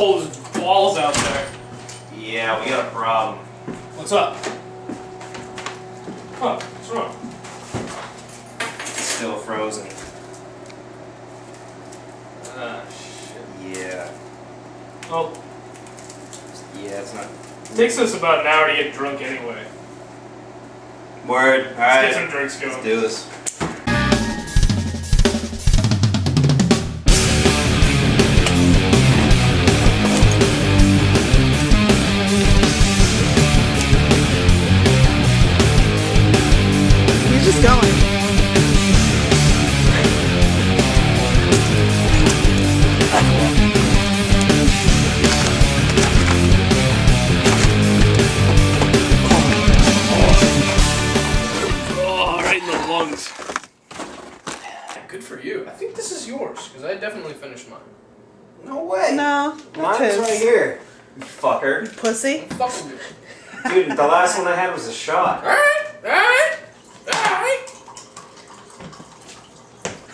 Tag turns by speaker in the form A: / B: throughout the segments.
A: cold as balls out there.
B: Yeah, we got a problem.
A: What's up? Huh, what's wrong?
B: It's still frozen.
A: Ah, shit.
B: Yeah.
A: Well,
B: Yeah, it's not.
A: it takes us about an hour to get drunk anyway.
B: Word.
A: Let's
B: Alright.
A: get some drinks going.
B: Let's do this.
A: Lungs. Good for you. I think this is yours, because I definitely finished mine.
B: No way.
C: No, that's
B: Mine's
C: his.
B: right here. You fucker.
C: Pussy.
A: Fuck with you.
B: Dude, the last one I had was a shot.
A: Alright, alright, alright.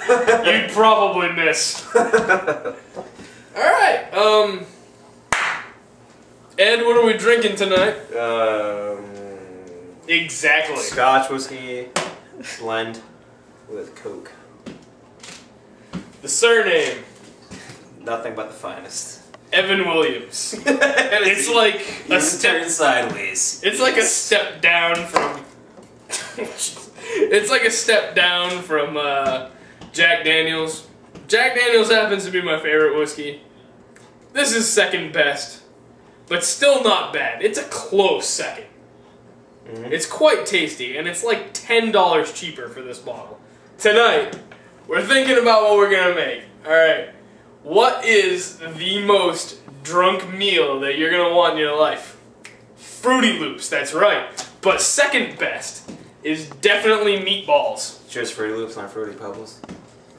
A: You'd probably miss. Alright, um. Ed, what are we drinking tonight?
B: Um,
A: Exactly.
B: Scotch whiskey blend with Coke.
A: The surname,
B: Nothing but the finest.
A: Evan Williams. it's like a step.
B: turn sideways.
A: It's like a step down from. it's like a step down from uh, Jack Daniels. Jack Daniels happens to be my favorite whiskey. This is second best, but still not bad. It's a close 2nd
B: Mhm.
A: It's quite tasty, and it's like ten dollars cheaper for this bottle. Tonight, we're thinking about what we're gonna make. All right, what is the most drunk meal that you're gonna want in your life? Fruity Loops, that's right. But second best is definitely meatballs.
B: Just Fruity Loops, not Fruity Pebbles.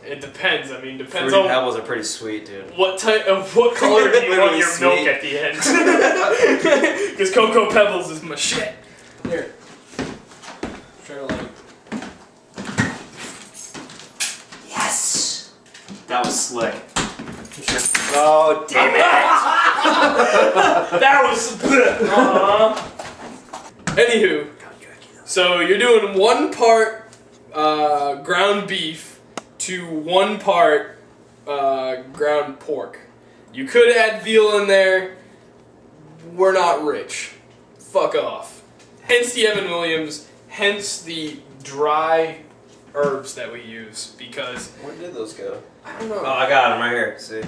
A: It depends. I mean, depends
B: Fruity
A: on
B: Pebbles are pretty sweet, dude.
A: what type of what color do you want your
B: sweet.
A: milk at the end. Because Cocoa Pebbles is my shit. Here. Try to like.
B: Yes! That was slick. Oh, damn it!
A: That was. uh Anywho, so you're doing one part uh, ground beef to one part uh, ground pork. You could add veal in there. We're not rich. Fuck off. Hence the Evan Williams. Hence the dry herbs that we use because
B: Where did those go?
A: I don't know.
B: Oh, I got them right here. See?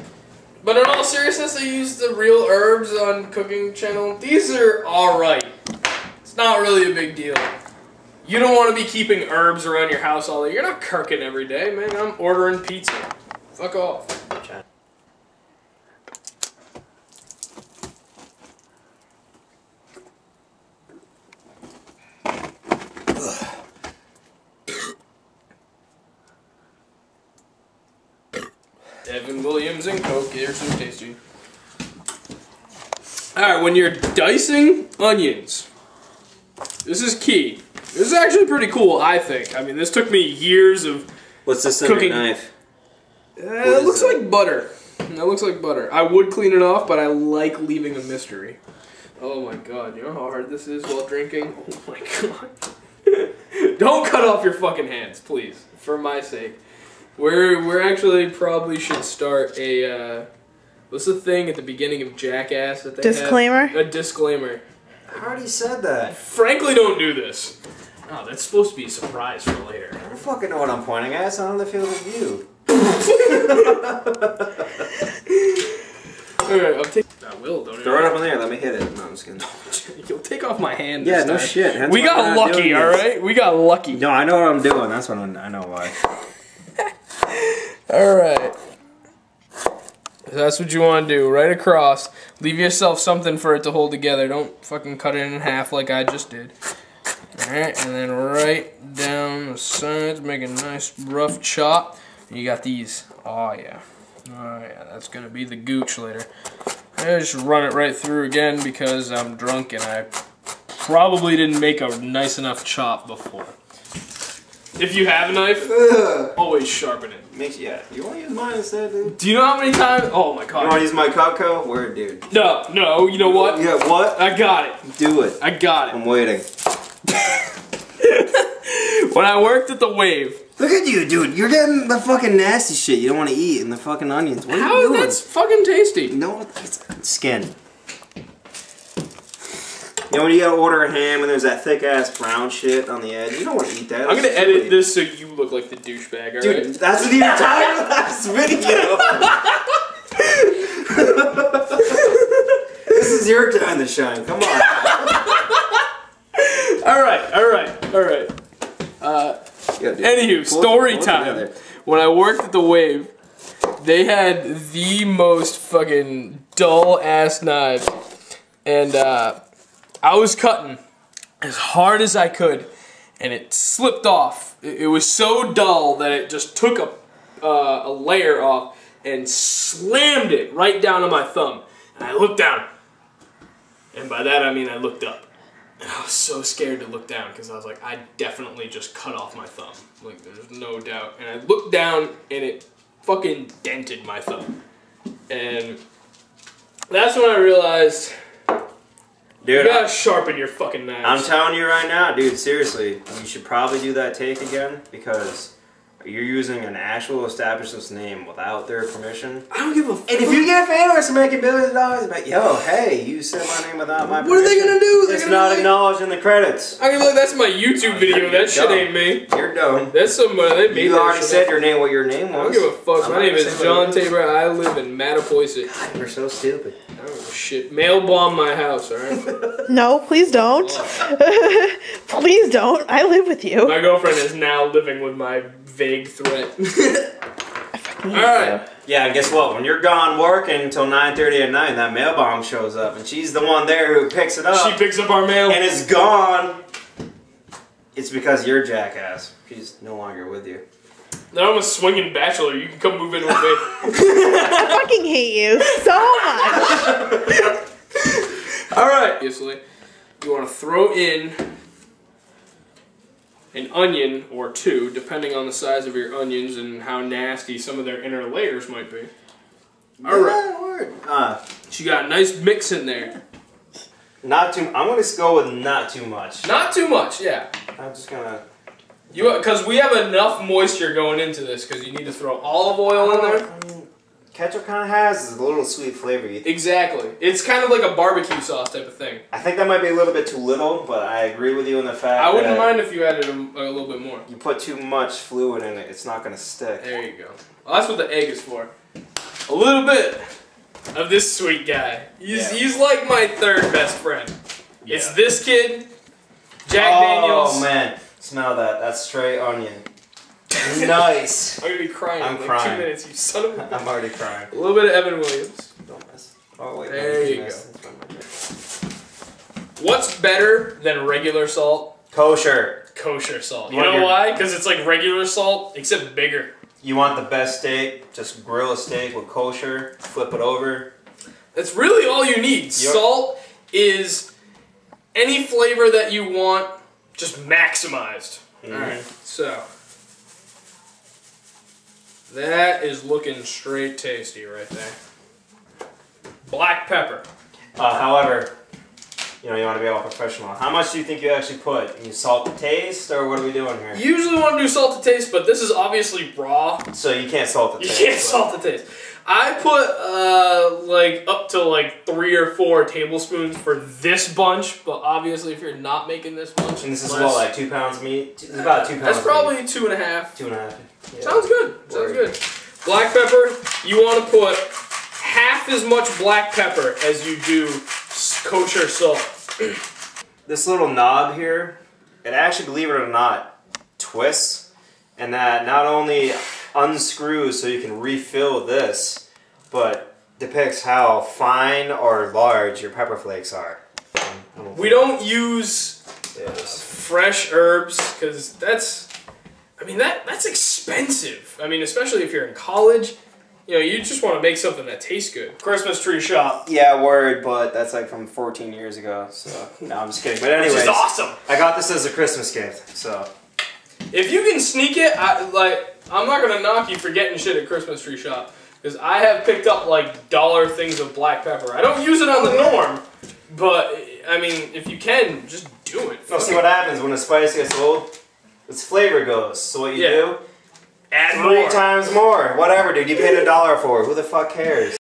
A: But in all seriousness, I use the real herbs on Cooking Channel. These are alright. It's not really a big deal. You don't want to be keeping herbs around your house all day. You're not kirking every day, man. I'm ordering pizza. Fuck off. Evan Williams and Coke. Here's some tasty. Alright, when you're dicing onions, this is key. This is actually pretty cool, I think. I mean, this took me years of.
B: What's this
A: Cooking.
B: knife?
A: Uh, it looks
B: that?
A: like butter. That looks like butter. I would clean it off, but I like leaving a mystery. Oh my god, you know how hard this is while drinking? Oh my god. Don't cut off your fucking hands, please. For my sake. We're we're actually probably should start a uh what's the thing at the beginning of Jackass that they have?
C: Disclaimer?
A: A disclaimer.
B: I already said that.
A: Frankly don't do this. Oh, that's supposed to be a surprise for later.
B: I don't fucking know what I'm pointing at. It's not on the field of view.
A: Alright, I'll take I will, don't
B: Throw it up in there. Let me hit it. No, I'm just kidding.
A: You'll take off my hand.
B: Yeah,
A: this
B: no
A: time.
B: shit. That's
A: we got
B: I'm
A: lucky,
B: doing
A: all
B: this.
A: right. We got lucky.
B: No, I know what I'm doing. That's what I'm, I know why.
A: All right. That's what you want to do. Right across. Leave yourself something for it to hold together. Don't fucking cut it in half like I just did. All right, and then right down the sides, make a nice rough chop. You got these. Oh yeah. Oh yeah, that's gonna be the gooch later. I just run it right through again because I'm drunk and I probably didn't make a nice enough chop before. If you have a knife,
B: Ugh.
A: always sharpen it.
B: Makes yeah. You want to use mine instead, dude?
A: Do you know how many times? Oh my god.
B: You want to use my Cutco? Word, dude.
A: No, no. You know what?
B: Yeah, what?
A: I got it.
B: Do it.
A: I got it.
B: I'm waiting.
A: When I worked at the Wave,
B: Look at you, dude. You're getting the fucking nasty shit you don't want to eat and the fucking onions. What are
A: how
B: you
A: is
B: doing?
A: that fucking tasty?
B: No, it's skin. You know when you gotta order a ham and there's that thick ass brown shit on the edge? You don't want to eat that.
A: I'm gonna edit this so you look like the douchebag. All
B: Dude, that's the entire last video. this is your time to shine. Come on.
A: All right, all right, all right. Uh,
B: Yeah,
A: anywho, story
B: pull
A: time. When I worked at the Wave, they had the most fucking dull ass knives, and uh, I was cutting as hard as I could, and it slipped off. It, was so dull that it just took a uh, a layer off and slammed it right down on my thumb. And I looked down, and by that I mean I looked up. And I was so scared to look down because I was like, I definitely just cut off my thumb. Like, there's no doubt. And I looked down and it fucking dented my thumb. And that's when I realized
B: Dude,
A: you gotta sharpen your fucking knives.
B: I'm telling you right now, dude, seriously, you should probably do that take again because you're using an actual establishment's name without their permission.
A: I don't give a fuck.
B: And if you get famous and making billions of dollars, but yo, hey, you said my name without my
A: What are they gonna do? They're
B: It's
A: gonna
B: not
A: be like-
B: acknowledged in the credits.
A: I'm gonna be like, that's my YouTube oh, video. That shit
B: Dumb.
A: ain't me.
B: You're done.
A: That's somebody. Uh, they made
B: You
A: that
B: already
A: shit
B: said
A: up.
B: your name, what your name was.
A: I don't give a fuck.
B: I'm
A: My name is John
B: what it is.
A: Taber. I live in Mattapoisett.
B: You're so stupid.
A: I don't give a shit. Mail bomb my house, alright?
C: No, please don't. please don't. I live with you.
A: my girlfriend is now living with my vague threat. Alright.
B: Yeah, and guess what? When you're gone working until 9.30 at night, that mail bomb shows up, and she's the one there who picks it up,
A: She picks up our mail.
B: and is gone. It's because you're jackass. She's no longer with you.
A: Now I'm a swinging bachelor. You can come move in with me.
C: I fucking hate you so much.
A: Alright. Obviously, you want to throw in an onion or two, depending on the size of your onions and how nasty some of their inner layers might be. Alright.
B: Yeah. Uh,
A: So you got a nice mix in there.
B: not too. I'm gonna go with not too much.
A: Not too much, yeah.
B: I'm just gonna.
A: You because we have enough moisture going into this because you need to throw olive oil in there.
B: I mean, ketchup kind of has is a little sweet flavor. You
A: Exactly. It's kind of like a barbecue sauce type of thing.
B: I think that might be a little bit too little, but I agree with you in the fact
A: I wouldn't
B: that
A: mind if you added a, a little bit more.
B: you put too much fluid in it, it's not gonna stick.
A: There you go. Well, that's what the egg is for. A little bit of this sweet guy. He's,
B: Yeah.
A: he's like my third best friend. It's this kid, Jack
B: oh
A: Daniels.
B: Oh, man, smell that. That's straight onion. nice.
A: I'm gonna be crying
B: I'm
A: in like
B: crying.
A: two minutes, you son of a bitch.
B: I'm already crying.
A: A little bit of Evan Williams.
B: Don't miss. Oh wait,
A: There you
B: missed. It's fine, my bad.
A: What's better than regular salt?
B: Kosher.
A: Kosher salt. You
B: What
A: know
B: you're-
A: why? Because it's like regular salt, except bigger.
B: You want the best steak? Just grill a steak with kosher. Flip it over.
A: That's really all you need. Salt is any flavor that you want, just maximized.
B: Mhm.
A: Alright, so. That is looking straight tasty right there. Black pepper.
B: Uh, however, you know you want to be all professional. How much do you think you actually put? You salt to taste, or what are we doing here?
A: You usually want to do salt to taste, but this is obviously raw.
B: So you can't salt the taste.
A: You can't
B: but-
A: salt the taste. I put uh like up to like three or four tablespoons for this bunch, but obviously if you're not making this bunch,
B: And this is what, like two pounds meat? It's about two pounds.
A: That's
B: meat.
A: probably two and a half.
B: two and a half. Yeah.
A: Sounds good. Sounds good. Black pepper, you want to put half as much black pepper as you do s- kosher salt.
B: This little knob here, it actually, believe it or not, twists, and that not only unscrews so you can refill this, but depicts how fine or large your pepper flakes are.
A: We don't use fresh herbs because that's, I mean that that's expensive. I mean especially if you're in college, you know you just want to make something that tastes good. Christmas tree shop,
B: Yeah, word, but that's like from 14 years ago. So no, I'm just kidding. But
A: which
B: anyways,
A: is awesome.
B: I got this as a Christmas gift. So
A: if you can sneak it, I, like I'm not gonna knock you for getting shit at Christmas tree shop because I have picked up like dollar things of black pepper. I don't use it on the norm, but I mean, if you can, just do it.
B: No, see what happens when the spice gets old? Its flavor goes. So what you
A: Yeah.
B: do?
A: Add
B: Three
A: more.
B: times more. Whatever, dude. You paid a dollar for it. Who the fuck cares?